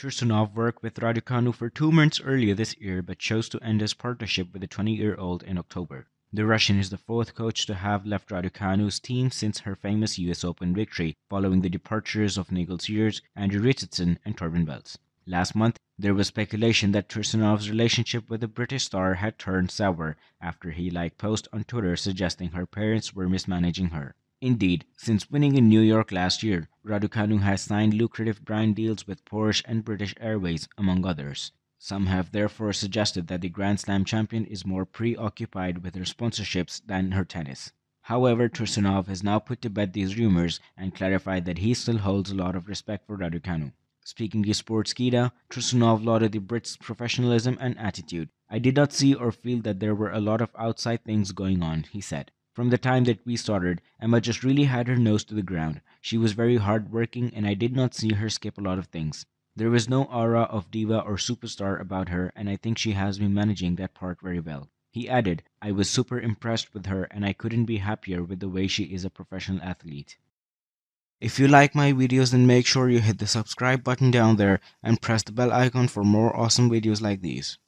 Tursunov worked with Raducanu for two months earlier this year but chose to end his partnership with the 20-year-old in October. The Russian is the fourth coach to have left Raducanu's team since her famous US Open victory, following the departures of Nigel Sears, Andrew Richardson, and Torben Beltz. Last month, there was speculation that Tursunov's relationship with the British star had turned sour after he liked posts on Twitter suggesting her parents were mismanaging her. Indeed, since winning in New York last year, Raducanu has signed lucrative brand deals with Porsche and British Airways, among others. Some have therefore suggested that the Grand Slam champion is more preoccupied with her sponsorships than her tennis. However, Tursunov has now put to bed these rumors and clarified that he still holds a lot of respect for Raducanu. Speaking to Sportskeeda, Tursunov lauded the Brit's professionalism and attitude. I did not see or feel that there were a lot of outside things going on, he said. From the time that we started, Emma just really had her nose to the ground. She was very hard working, and I did not see her skip a lot of things. There was no aura of diva or superstar about her, and I think she has been managing that part very well. He added, I was super impressed with her, and I couldn't be happier with the way she is a professional athlete. If you like my videos, then make sure you hit the subscribe button down there and press the bell icon for more awesome videos like these.